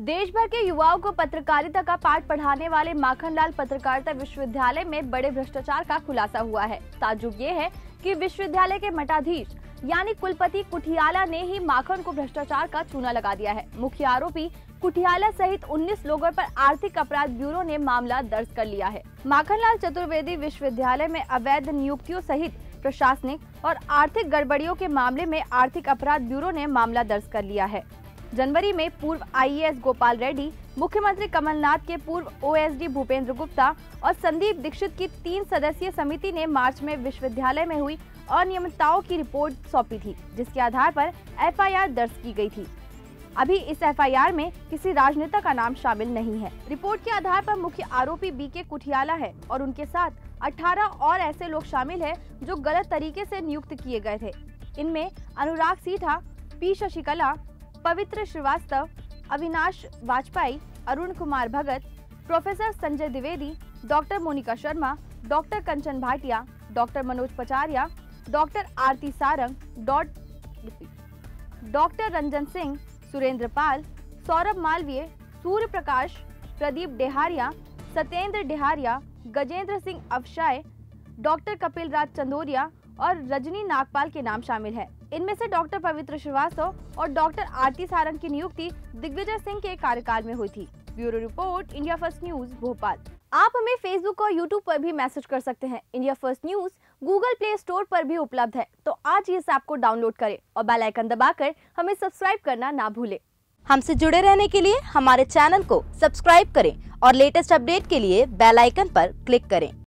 देश भर के युवाओं को पत्रकारिता का पाठ पढ़ाने वाले माखनलाल पत्रकारिता विश्वविद्यालय में बड़े भ्रष्टाचार का खुलासा हुआ है। ताजुब ये है कि विश्वविद्यालय के मठाधीश, यानी कुलपति कुठियाला ने ही माखन को भ्रष्टाचार का चूना लगा दिया है। मुख्य आरोपी कुठियाला सहित 19 लोगों पर आर्थिक अपराध ब्यूरो ने मामला दर्ज कर लिया है। माखनलाल चतुर्वेदी विश्वविद्यालय में अवैध नियुक्तियों सहित प्रशासनिक और आर्थिक गड़बड़ियों के मामले में आर्थिक अपराध ब्यूरो ने मामला दर्ज कर लिया है। जनवरी में पूर्व आईएएस गोपाल रेड्डी, मुख्यमंत्री कमलनाथ के पूर्व ओएसडी भूपेंद्र गुप्ता और संदीप दीक्षित की तीन सदस्यीय समिति ने मार्च में विश्वविद्यालय में हुई अनियमितताओं की रिपोर्ट सौंपी थी, जिसके आधार पर एफआईआर दर्ज की गई थी। अभी इस एफआईआर में किसी राजनेता का नाम शामिल नहीं है। रिपोर्ट के आधार पर मुख्य आरोपी बी के कुठियाला है और उनके साथ 18 और ऐसे लोग शामिल हैं जो गलत तरीके से नियुक्त किए गए थे। इनमें अनुराग सीठा, P Shashikala Pavitra Srivastava, Avinash Vajpayee, Arun Kumar Bhagat, professor Sanjay Dwivedi, doctor Monika Sharma, doctor Kanchan Bhatia, doctor Manoj Pacharia, doctor Aarti Sarang doctor Ranjan Singh, Surendra Pal, Saurabh Malviya Surya Prakash Pradeep Deharia, Satyendra Deharia, Gajendra Singh Awashay doctor Kapil Raj Chandoriya और रजनी नागपाल के नाम शामिल है। इनमें से doctor पवित्र श्रीवास्तव और doctor Aarti Sarang की नियुक्ति दिग्विजय सिंह के कार्यकाल में हुई थी। Bureau report, India first news, Bhopal. आप हमें फेसबुक और यूट्यूब पर भी मैसेज कर सकते हैं। India first news Google Play Store पर भी उपलब्ध है। तो आज इस ऐप को डाउनलोड करें और बेल आइकन दबाकर हमें सब्सक्राइब करना ना भूलें। हमसे जुड़े रहने के लिए हमारे चैनल को सब्सक्राइब करें और लेटेस्ट अपडेट के लिए बेल आइकन पर क्लिक करें।